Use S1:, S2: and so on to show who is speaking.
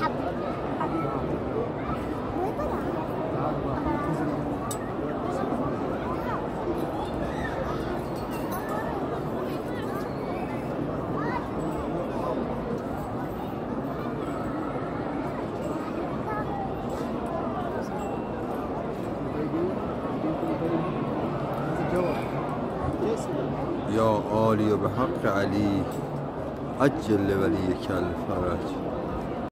S1: حبة يا آلي وبحق علي عجل لوليك الفرج